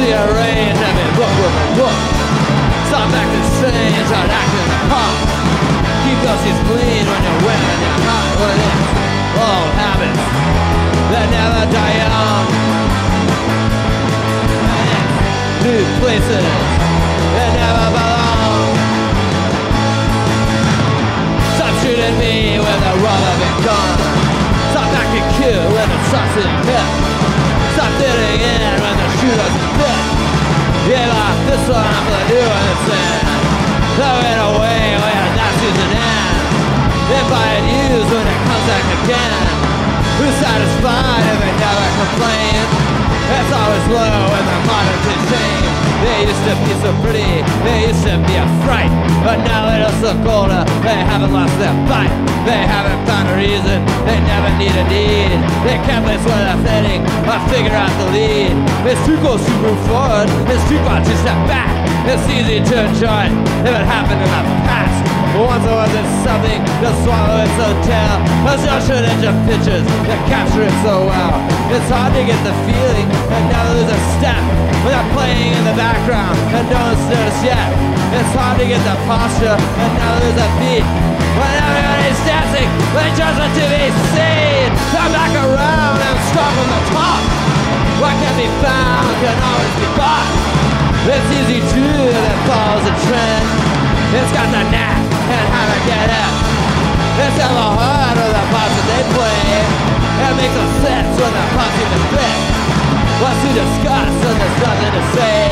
see a rain heavy Look, woman, look Stop acting sane and start acting a pop Keep those seats clean when you're wearing your you're hot Well, it's habits that never die young. New places that never belong. Stop shooting me with a rubber gun. Stop acting cute with a sausage hip Stop fitting in when the shooter's this one I'm gonna do it's uh, in. Throw it away when that season ends. If I had used when it comes back again. Who's satisfied if they never complain? It's always low in the modern shame. They used to be so pretty, they used to be a fright. But now they just look older, uh, they haven't lost their fight. They haven't found a reason, they never need a need. They can't place where they're fitting, or figure out the lead. It's too close to move forward, it's too far to step back. It's easy to enjoy if it happened in the past. Once it wasn't something to swallow its own tail. A shortage of pictures that capture it so well. It's hard to get the feeling and never lose a step without playing in the background and no one's noticed yet. It's hard to get the posture and now there's a beat when everybody's dancing. They just want to be seen. Come back around and start from the top. What can be found can always be bought. It's easy to that follows a trend. It's got the knack and how to get it. It's the heart of the parts that they play. It makes no sense when the parts even fit. What's to discuss when there's nothing to say?